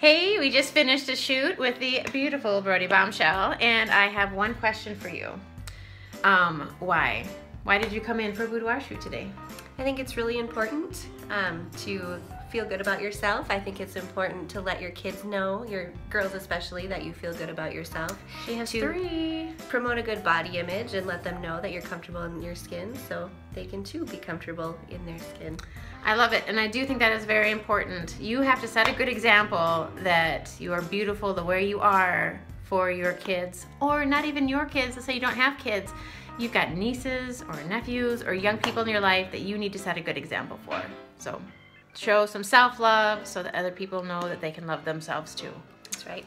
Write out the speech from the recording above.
Hey, we just finished a shoot with the beautiful Brody Bombshell, and I have one question for you. Um, why? Why did you come in for a boudoir shoot today? I think it's really important um, to feel good about yourself. I think it's important to let your kids know, your girls especially, that you feel good about yourself. She has to three. Promote a good body image and let them know that you're comfortable in your skin so they can too be comfortable in their skin. I love it, and I do think that is very important. You have to set a good example that you are beautiful the way you are for your kids, or not even your kids, let's say you don't have kids. You've got nieces or nephews or young people in your life that you need to set a good example for. So show some self-love so that other people know that they can love themselves too. That's right.